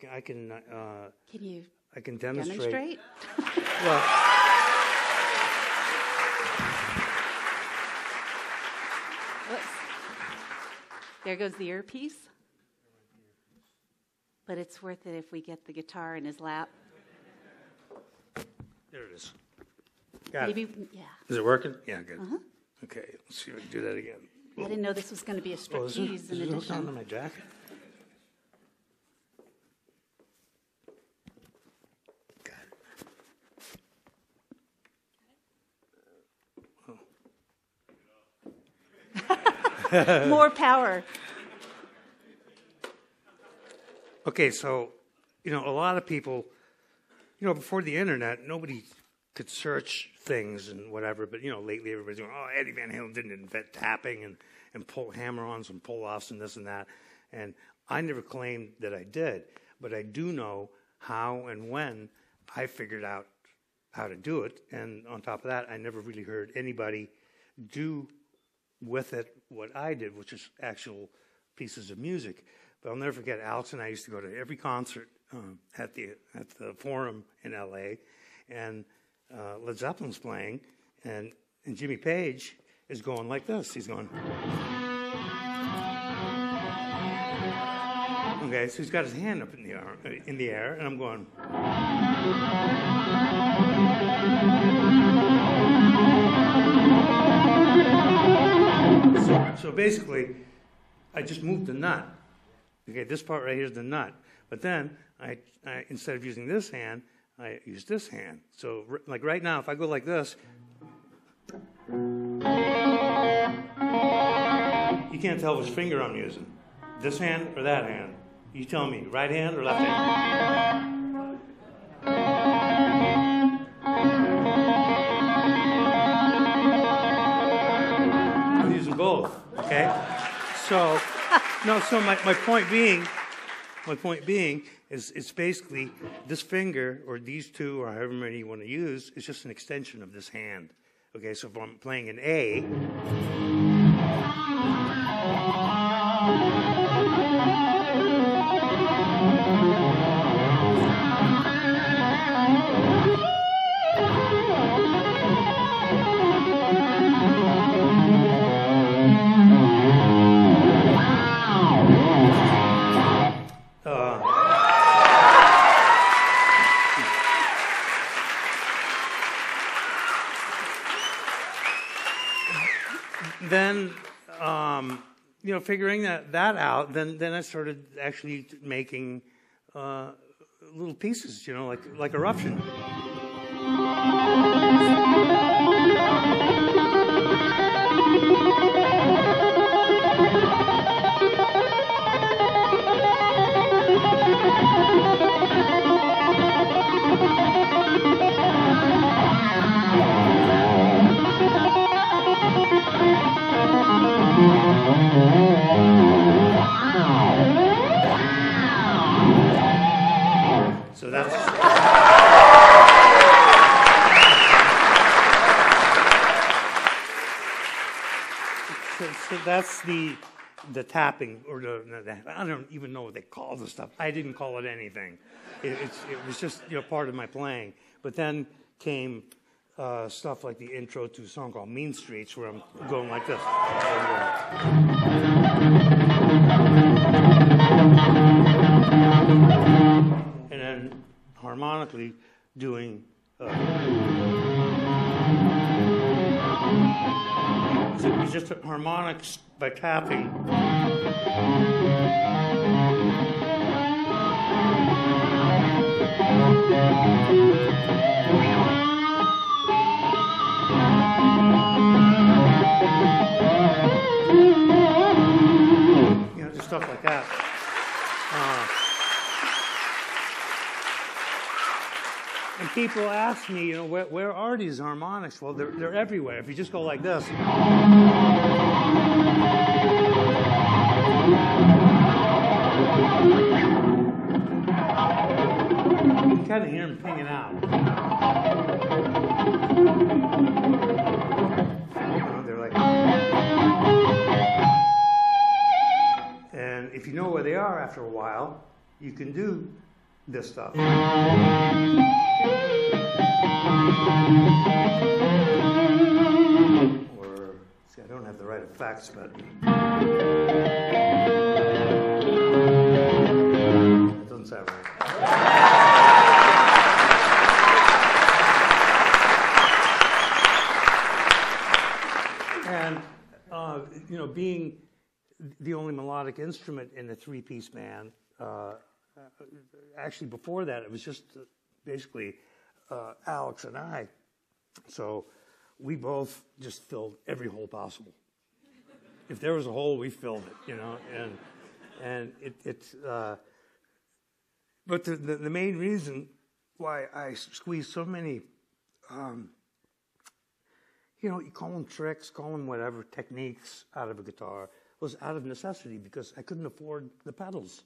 can, I can, uh, Can you I can demonstrate. demonstrate? Well, Whoops. There goes the earpiece. But it's worth it if we get the guitar in his lap. there it is. Got it. Maybe, yeah. Is it working? Yeah, good. Okay, let's see if we can do that again. I didn't know this was going to be a Oh, is it, striptease is in it hooked onto my jacket? More power. Okay, so, you know, a lot of people, you know, before the internet, nobody could search things and whatever, but, you know, lately everybody's going, oh, Eddie Van Halen didn't invent tapping and, and pull hammer ons and pull offs and this and that. And I never claimed that I did, but I do know how and when I figured out how to do it. And on top of that, I never really heard anybody do with it what I did, which is actual pieces of music. But I'll never forget Alex and I used to go to every concert um, at the at the Forum in L.A. and uh, Led Zeppelin's playing, and and Jimmy Page is going like this. He's going. Okay, so he's got his hand up in the air, in the air, and I'm going. So, basically, I just moved the nut. Okay, this part right here is the nut. But then, I, I instead of using this hand, I use this hand. So, r- like right now, if I go like this, you can't tell which finger I'm using. This hand or that hand. You tell me, right hand or left hand? Both. Okay. So, no. So my, my point being, my point being is it's basically this finger or these two or however many you want to use is just an extension of this hand. Okay. So if I'm playing an A, know figuring that, that out then then i started actually making uh, little pieces you know like like eruption that's the the tapping or the, the I don't even know what they call the stuff. I didn't call it anything. It, it was just you know part of my playing. But then came uh, stuff like the intro to a song called Mean Streets, where I'm going like this. And then harmonically doing. Uh, so it's just harmonics by tapping. You know, just stuff like that. Uh, and people ask me, you know, where, where are these harmonics? Well, they're, they're everywhere. If you just go like this. You kind of hear them pinging out. Know, they're like. And if you know where they are after a while, you can do this stuff. The but. That doesn't sound right. And, uh, you know, being the only melodic instrument in a three piece band, uh, actually, before that, it was just uh, basically uh, Alex and I. So we both just filled every hole possible. If there was a hole, we filled it, you know, and and it, it's. Uh, but the, the the main reason why I squeezed so many, um, you know, you call them tricks, call them whatever techniques out of a guitar was out of necessity because I couldn't afford the pedals.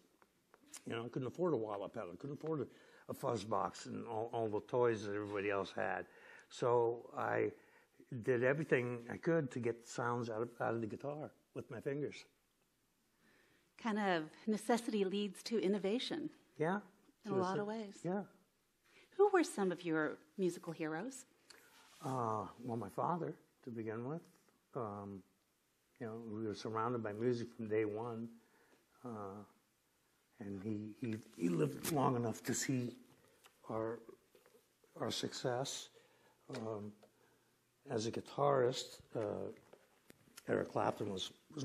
You know, I couldn't afford a wah-wah pedal, I couldn't afford a, a fuzz box and all, all the toys that everybody else had. So I did everything I could to get sounds out of, out of the guitar with my fingers. Kind of necessity leads to innovation Yeah. in a lot of ways. Yeah. Who were some of your musical heroes? Uh, well, my father, to begin with. Um, you know, we were surrounded by music from day one. Uh, and he, he, he lived long enough to see our, our success. Um, as a guitarist, uh, Eric Clapton was, was